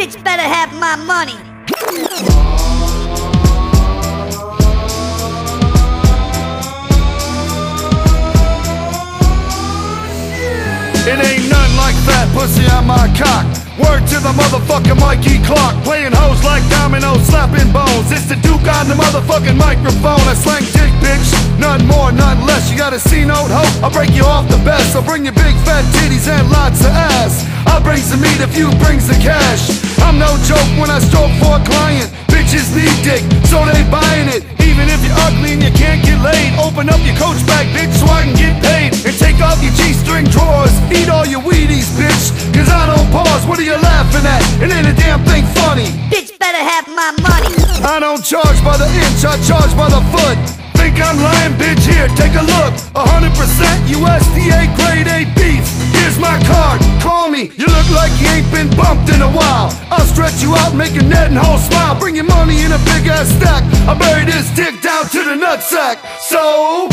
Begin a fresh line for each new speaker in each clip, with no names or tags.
Bitch better have my money.
It ain't nothing like fat pussy on my cock. Word to the motherfucking Mikey Clark. Playing hoes like dominoes, slapping bones. It's the Duke on the motherfucking microphone. I slang dick, bitch. Nothing more, nothing less. You got a C note, hoe? I'll break you off the best. I'll bring you big fat titties and lots of ass. I'll bring some meat if you brings the cash. I'm no joke when I stroke for a client. Bitches need dick, so they buying it. Even if you're ugly and you can't get laid, open up your coach bag, bitch, so I can get paid. And take off your G-string drawers. Eat all your Wheaties, bitch. Cause I don't pause. What are you laughing at? It ain't a damn thing funny.
Bitch better have my money.
I don't charge by the inch, I charge by the foot. Think I'm lying, bitch? Here, take a look. 100% USDA grade A beef. Here's my card, call me. You look like you ain't been bumped in a while. I'll stretch you out, make a Ned and whole smile. Bring your money in a big ass stack. I bury this dick down to the nutsack. So,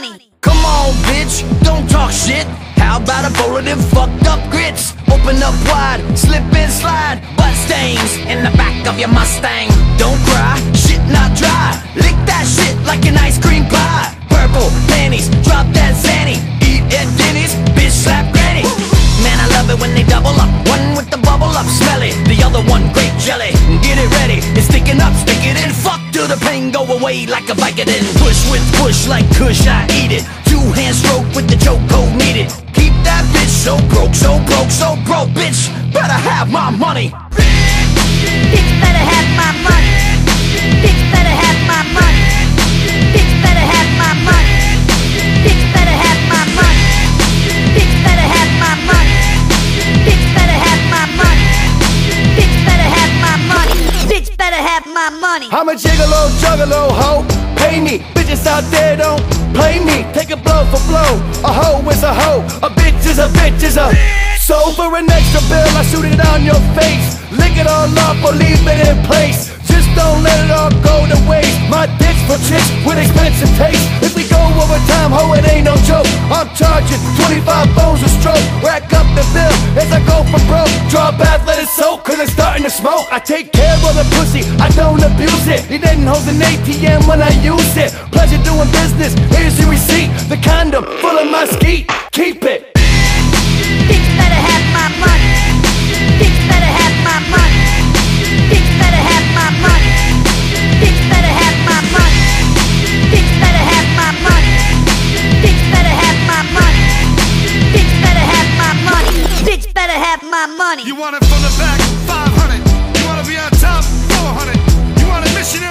money.
Come on, bitch, don't talk shit. How about a bowl of them fucked up grits? Open up wide, slip and slide. Butt stains in the back of your Mustang. Don't cry, shit not dry. Lick that shit like an ice cream pie. Purple panties, drop that Zanny. Eat at Denny's, bitch slap granny. Man, I love it when they double up. One with the bubble up, smell it. The other one, grape jelly. Get it ready, it's sticking up, stick the pain go away like a Vicodin. Push with push like Kush, I eat it. Two hand stroke with the choke code needed. Keep that bitch so broke, so broke, so broke, bitch. Better have my money.
Bitch better have my money. Bitch better have my money. Money.
I'm a gigolo, juggalo, hoe. Pay me, bitches out there don't play me. Take a blow for blow. A hoe is a hoe. A bitch is a bitch is a. So for an extra bill, I shoot it on your face. Lick it all up or leave it in place. Cause it's starting to smoke. I take care of the pussy, I don't abuse it. It ain't hold an ATM when I use it. Pleasure doing business, here's your receipt. The condom full of my skeet. Keep it.
Bitch better have my money. Bitch better have my money. Bitch better have my money. Bitch better have my money. Bitch better have my money. Bitch better have my money. Bitch better have my money. Bitch better have my money.
You want it from the back, 500 on top 400. You on a mission